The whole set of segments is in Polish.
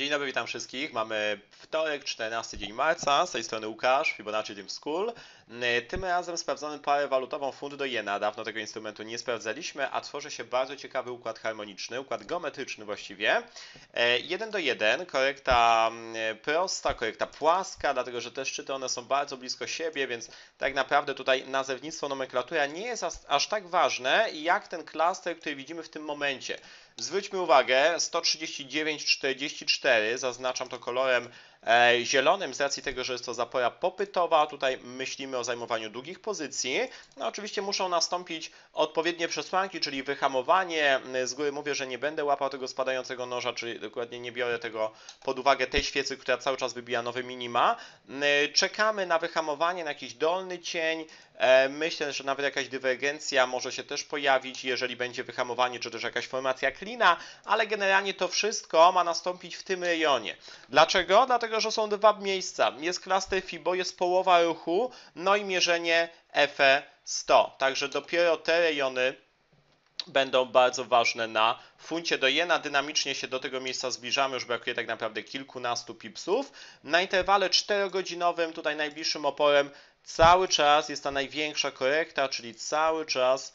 Dzień dobry, witam wszystkich. Mamy wtorek, 14 dzień marca. Z tej strony Łukasz, Fibonacci Team School. Tym razem sprawdzamy parę walutową funt do jena. Dawno tego instrumentu nie sprawdzaliśmy, a tworzy się bardzo ciekawy układ harmoniczny, układ geometryczny właściwie. Yy, Jeden do jeden, korekta yy, prosta, korekta płaska, dlatego że te szczyty one są bardzo blisko siebie, więc tak naprawdę tutaj nazewnictwo, nomenklatura nie jest aż, tak ważne, jak ten klaster, który widzimy w tym momencie. Zwróćmy uwagę, 139,44, zaznaczam to kolorem e, zielonym z racji tego, że jest to zapora popytowa. Tutaj myślimy o zajmowaniu długich pozycji. No oczywiście muszą nastąpić odpowiednie przesłanki, czyli wyhamowanie. Z góry mówię, że nie będę łapał tego spadającego noża, czyli dokładnie nie biorę tego pod uwagę tej świecy, która cały czas wybija nowe minima. Czekamy na wyhamowanie, na jakiś dolny cień. E, Myślę, że nawet jakaś dywergencja może się też pojawić, jeżeli będzie wyhamowanie, czy też jakaś formacja klina, ale generalnie to wszystko ma nastąpić w tym rejonie. Dlaczego? Dlatego, że są dwa miejsca. Jest klaster FIBO, jest połowa ruchu, no i mierzenie FE 100. Także dopiero te rejony będą bardzo ważne na funcie do jena. Dynamicznie się do tego miejsca zbliżamy, już brakuje tak naprawdę kilkunastu pipsów. Na interwale 4-godzinowym, tutaj najbliższym oporem, cały czas jest ta największa korekta, czyli cały czas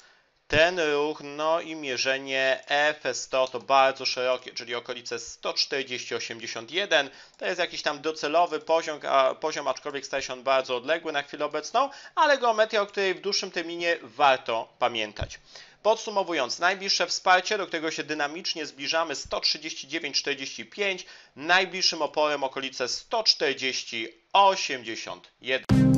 ten ruch, no i mierzenie EF100 to bardzo szerokie, czyli okolice 140,81. To jest jakiś tam docelowy poziom, a, poziom, aczkolwiek staje się on bardzo odległy na chwilę obecną, ale geometria, o której w dłuższym terminie warto pamiętać. Podsumowując, najbliższe wsparcie, do którego się dynamicznie zbliżamy 139,45, najbliższym oporem okolice 140,81.